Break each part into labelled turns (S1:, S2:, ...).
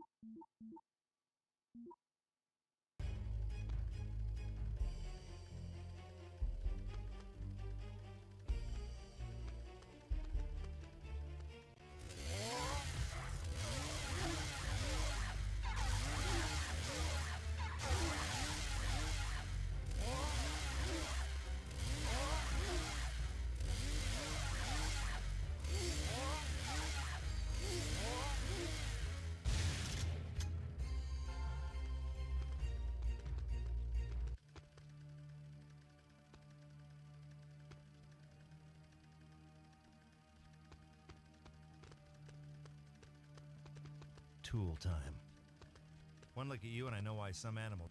S1: Thank you. Tool time. One look at you and I know why some animal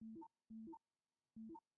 S1: Thank you.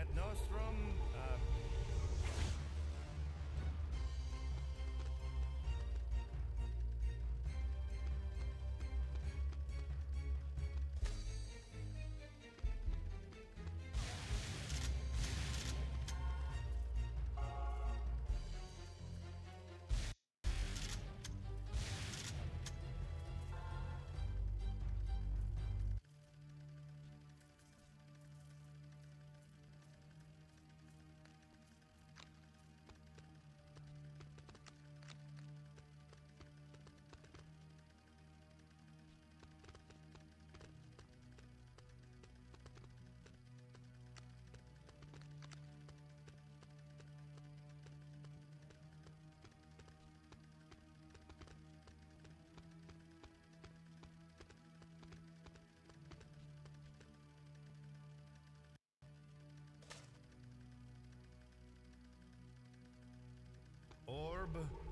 S1: Ad Nostrum
S2: herb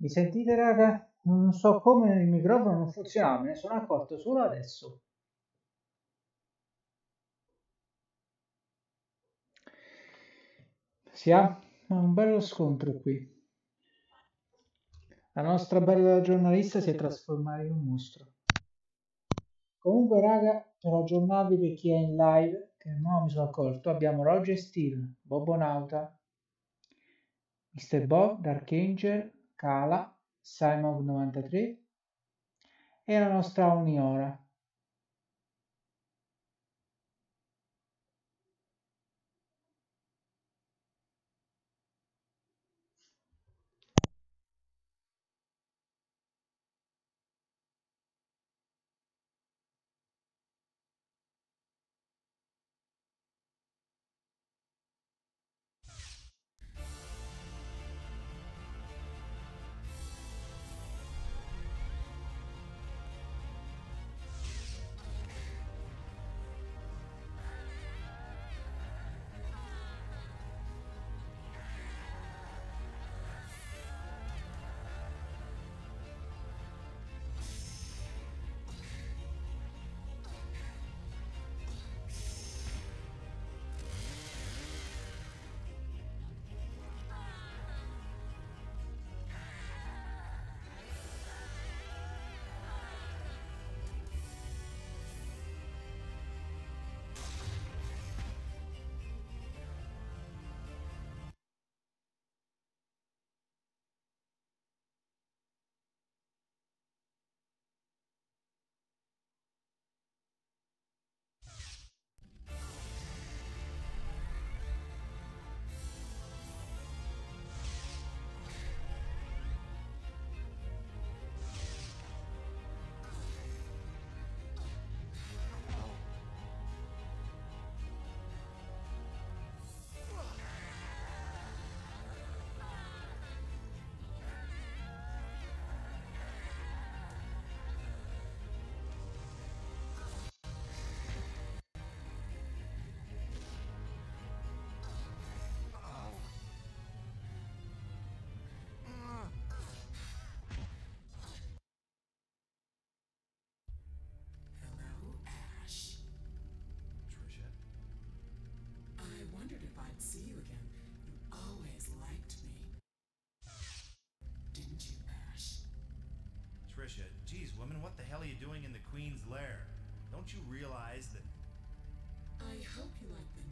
S3: Mi sentite, raga? Non so come il microfono non funziona, me ne sono accorto solo adesso. Si ha un bello scontro qui. La nostra bella giornalista si è trasformata in un mostro. Comunque, raga, per aggiornarvi per chi è in live, che non mi sono accorto, abbiamo Roger Steele, Bobonauta, Mr. Bob, Dark Angel, Kala, Simon93 e la nostra Uniora.
S1: I wondered if I'd see you
S2: again. You always liked me. Didn't you, Ash? Trisha, geez, woman, what the hell are you
S1: doing in the Queen's lair? Don't you realize that...
S2: I hope
S1: you like the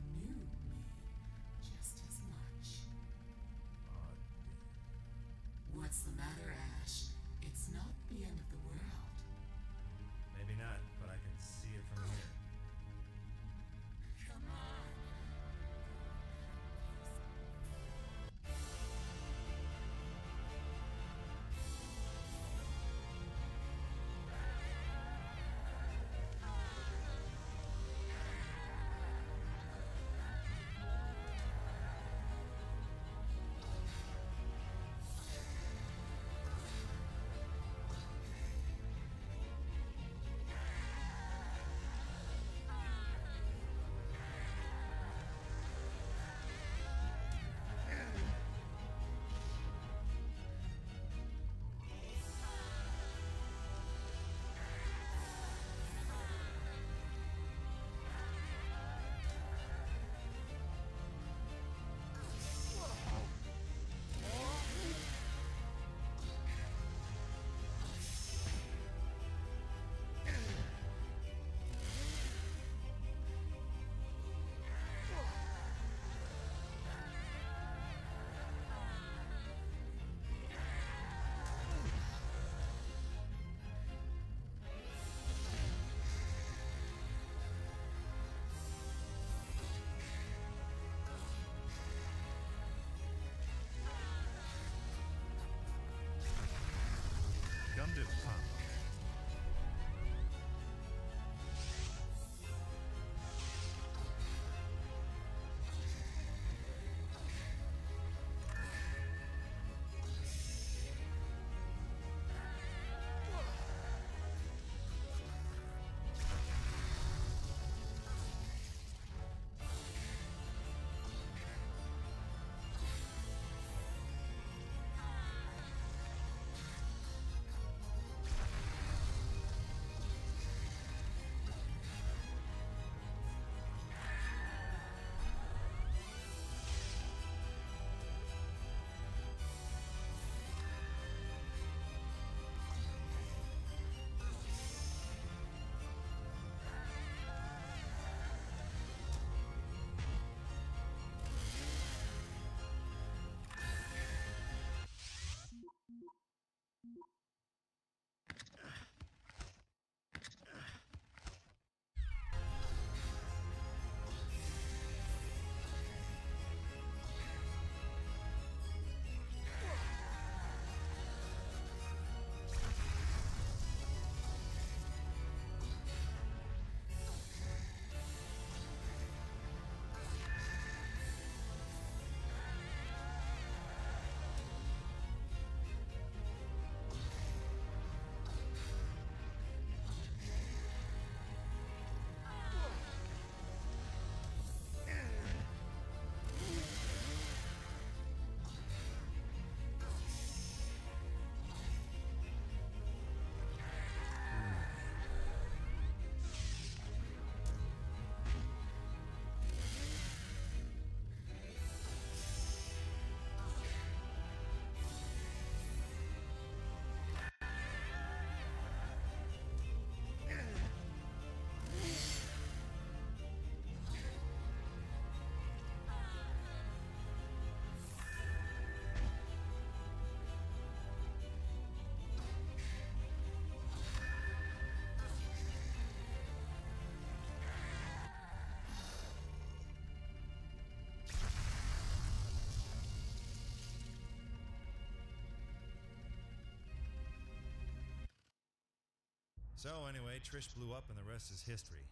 S1: So anyway, Trish blew up and the rest is history.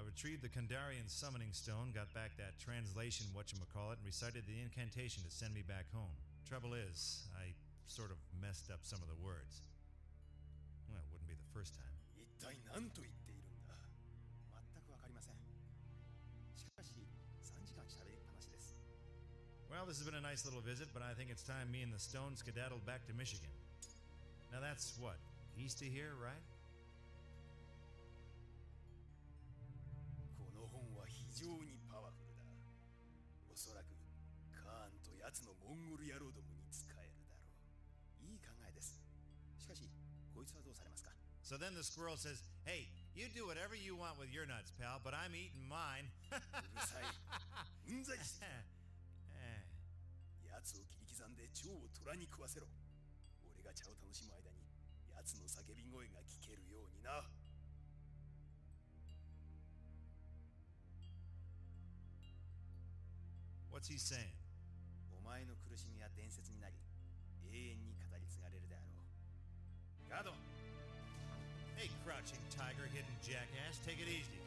S1: I retrieved the Kandarian summoning stone, got back that translation whatchamacallit, and recited the incantation to send me back home. Trouble is, I sort of messed up some of the words. Well, it wouldn't be the first time.
S4: 一体何と言っているんだ全くわかりませんしかし3時間喋りっぱなしです
S1: Well, this has been a nice little visit, but I think it's time me and the stone skedaddled back to Michigan. Now that's what? East of here, right?
S4: おそらくカーンと奴のモンゴル野郎どもに使えるだろう。いい考えです。しかしこいつはどうされますか
S1: ？So then the squirrel says, Hey, you do whatever you want with your nuts, pal, but I'm eating mine.
S4: うるさい。うんざりして
S1: Eh,
S4: 奴を切り刻んで蝶を虎に食わせろ。俺が茶を楽しむ間に奴の叫び声が聞けるようにな
S1: What's he saying?
S4: お前の苦しみは伝説になり永遠に語り継がれるであろうガード
S1: Hey, crouching tiger, hidden jackass, take it easy.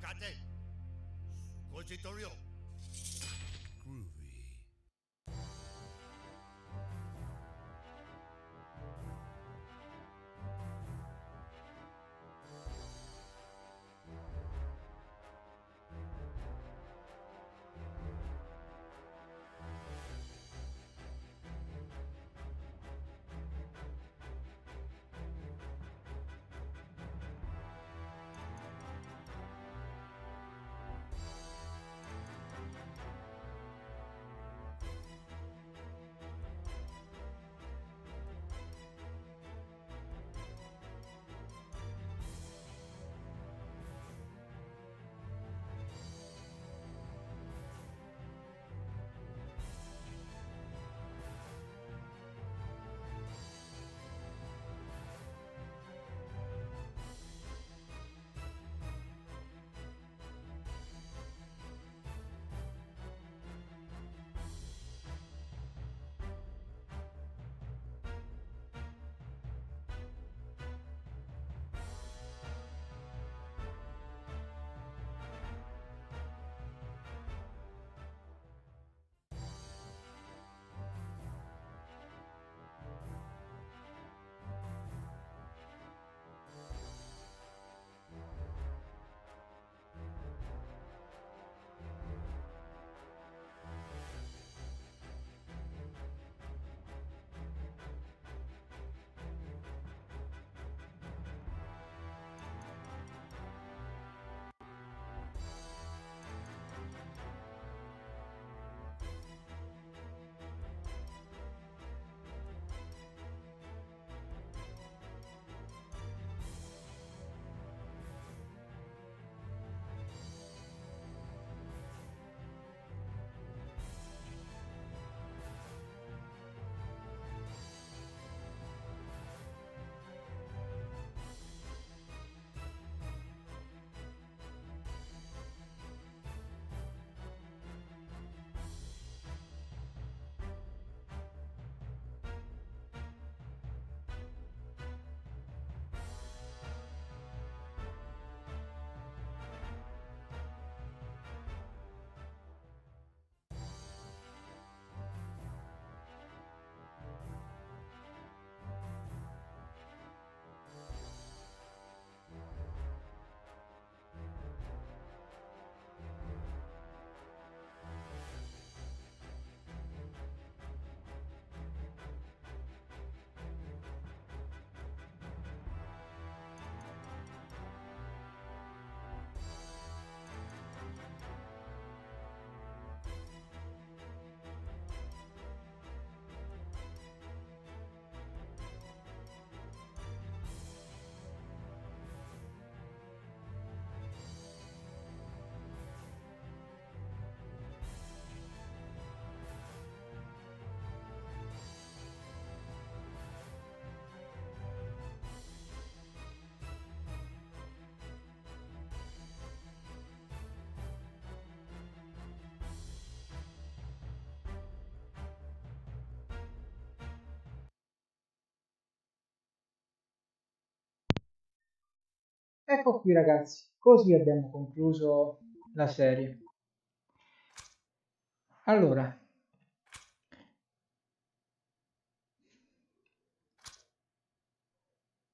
S4: 勝て
S1: こいつ言っとるよ
S3: Ecco qui ragazzi, così abbiamo concluso la serie. Allora,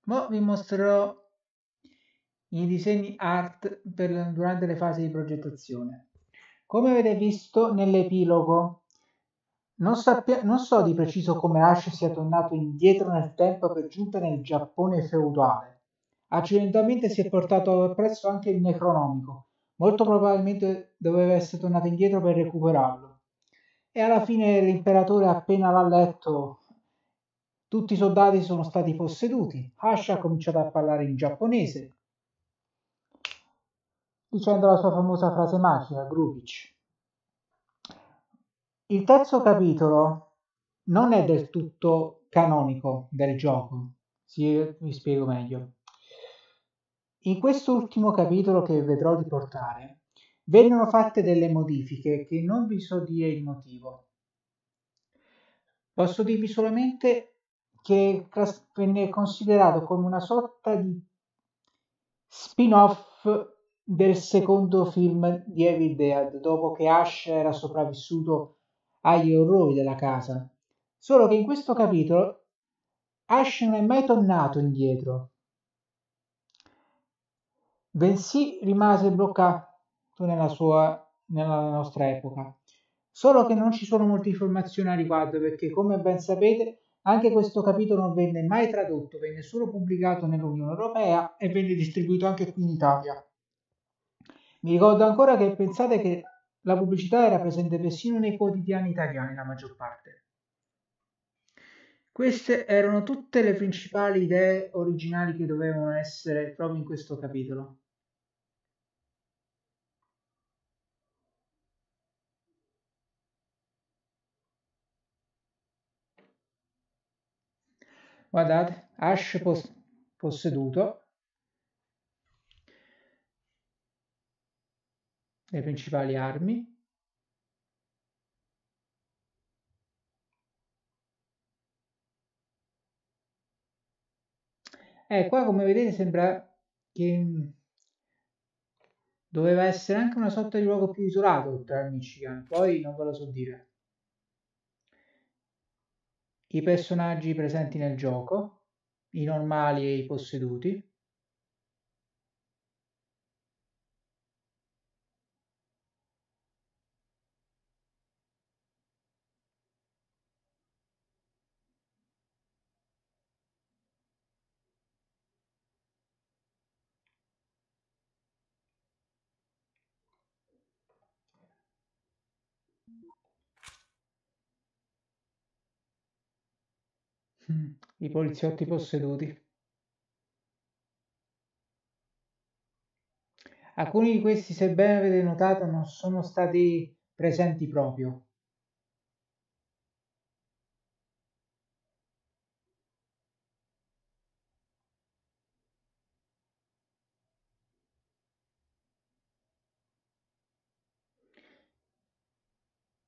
S3: mo vi mostrerò i disegni art per, durante le fasi di progettazione. Come avete visto nell'epilogo, non, non so di preciso come Ash sia tornato indietro nel tempo per giunta nel Giappone feudale. Accidentalmente si è portato appresso anche il Necronomico. Molto probabilmente doveva essere tornato indietro per recuperarlo. E alla fine l'imperatore appena l'ha letto tutti i soldati sono stati posseduti. Ash ha cominciato a parlare in giapponese, dicendo la sua famosa frase magica, Grubich. Il terzo capitolo non è del tutto canonico del gioco, sì, vi spiego meglio. In quest'ultimo capitolo che vedrò di portare, vennero fatte delle modifiche che non vi so dire il motivo. Posso dirvi solamente che venne considerato come una sorta di spin-off del secondo film di Evil Dead, dopo che Ash era sopravvissuto agli orrori della casa. Solo che in questo capitolo Ash non è mai tornato indietro, bensì rimase bloccato nella, sua, nella nostra epoca. Solo che non ci sono molte informazioni a riguardo perché, come ben sapete, anche questo capitolo non venne mai tradotto, venne solo pubblicato nell'Unione Europea e venne distribuito anche qui in Italia. Mi ricordo ancora che pensate che la pubblicità era presente persino nei quotidiani italiani la maggior parte. Queste erano tutte le principali idee originali che dovevano essere proprio in questo capitolo. Guardate, Ash pos- posseduto le principali armi. Eh, qua come vedete sembra che doveva essere anche una sorta di luogo più isolato oltre al Michigan, poi non ve lo so dire. I personaggi presenti nel gioco, i normali e i posseduti. Mm, I poliziotti posseduti. Alcuni di questi, se ben avete notato, non sono stati presenti proprio.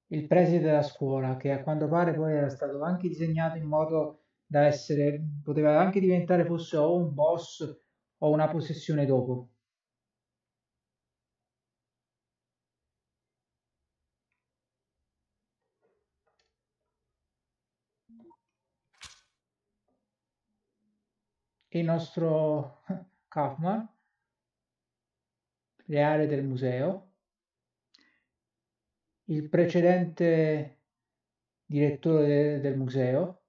S3: Il preside della scuola, che a quanto pare poi era stato anche disegnato in modo da essere, poteva anche diventare forse o un boss o una possessione dopo. Il nostro Kaufman, le aree del museo, il precedente direttore del museo,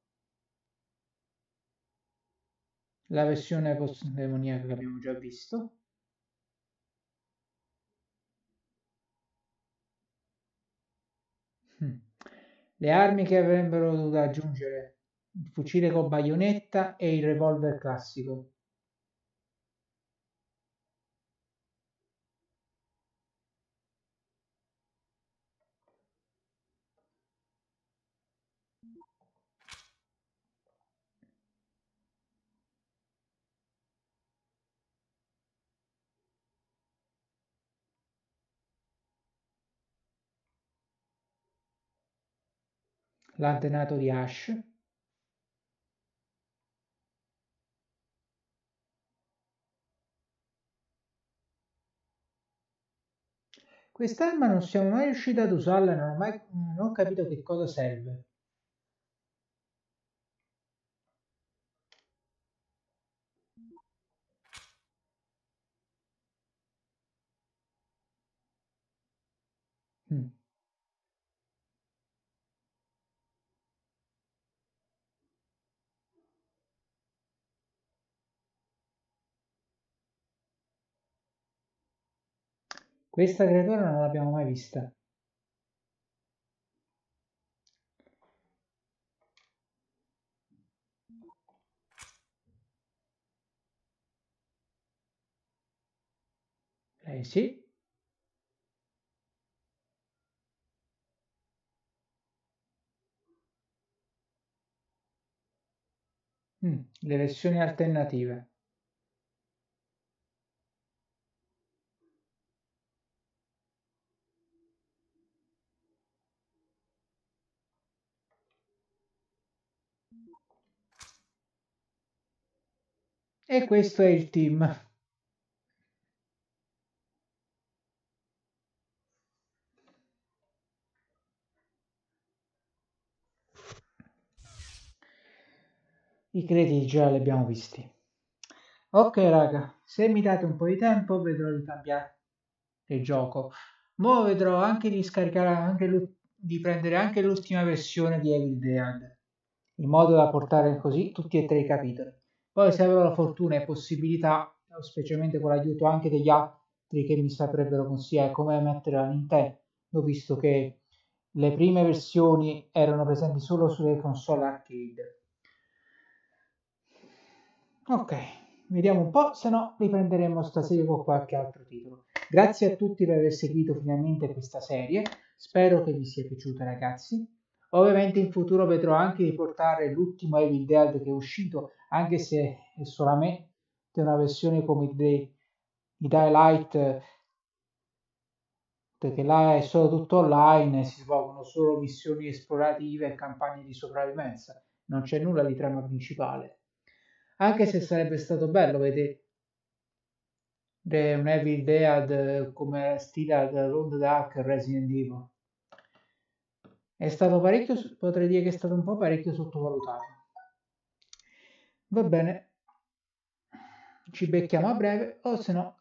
S3: la versione post-demoniaca che abbiamo già visto. Hmm. Le armi che avrebbero dovuto aggiungere il fucile con baionetta e il revolver classico. L'antenato di Ash. Quest'arma non siamo mai riusciti ad usarla, non ho mai non ho capito che cosa serve. Mm. Questa creatura non l'abbiamo mai vista. Lei sì. Mm, le versioni alternative. E questo è il team. I crediti già li abbiamo visti. Ok raga, se mi date un po' di tempo vedrò di cambiare il gioco. Mo vedrò anche di scaricare anche di prendere anche l'ultima versione di Evil Dead in modo da portare così tutti e tre i capitoli. Poi se avrò la fortuna e possibilità, specialmente con l'aiuto anche degli altri che mi saprebbero consigliare come mettere la Nintendo, ho visto che le prime versioni erano presenti solo sulle console arcade Ok, vediamo un po', se no riprenderemo stasera con qualche altro titolo. Grazie a tutti per aver seguito finalmente questa serie, spero che vi sia piaciuta ragazzi. Ovviamente in futuro vedrò anche di portare l'ultimo Evil Dead che è uscito, anche se è solamente una versione come i Daylight, perché là è solo tutto online, si svolgono solo missioni esplorative e campagne di sopravvivenza, non c'è nulla di trama principale. Anche se sarebbe stato bello vedere un Evil Dead come stile Road Dark Resident Evil. È stato parecchio potrei dire che è stato un po' parecchio sottovalutato va bene. Ci becchiamo a breve o se no